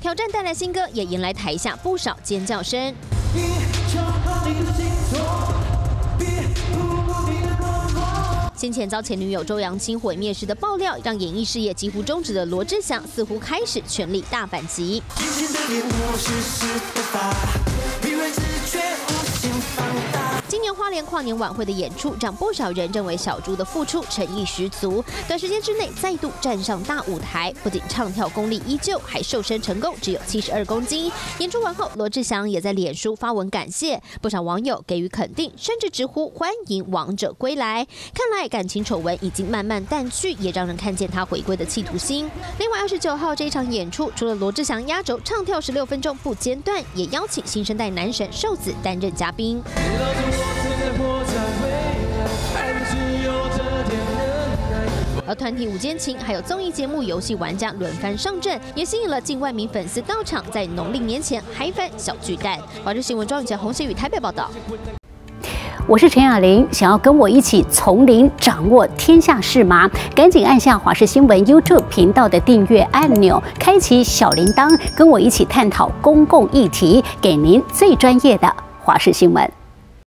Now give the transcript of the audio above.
挑战带来新歌，也迎来台下不少尖叫声。先前遭前女友周扬青毁灭式的爆料，让演艺事业几乎终止的罗志祥似乎开始全力大反击。年花莲跨年晚会的演出，让不少人认为小猪的付出诚意十足，短时间之内再度站上大舞台，不仅唱跳功力依旧，还瘦身成功，只有七十二公斤。演出完后，罗志祥也在脸书发文感谢，不少网友给予肯定，甚至直呼欢迎王者归来。看来感情丑闻已经慢慢淡去，也让人看见他回归的企图心。另外，二十九号这一场演出，除了罗志祥压轴唱跳十六分钟不间断，也邀请新生代男神瘦子担任嘉宾。而团体午间情，还有综艺节目《游戏玩家》轮番上阵，也吸引了近万名粉丝到场，在农历年前嗨翻小巨蛋。华视新闻庄宇杰、洪谢宇台北报道。我是陈雅玲，想要跟我一起从零掌握天下事吗？赶紧按下华视新闻 YouTube 频道的订阅按钮，开启小铃铛，跟我一起探讨公共议题，给您最专业的华视新闻。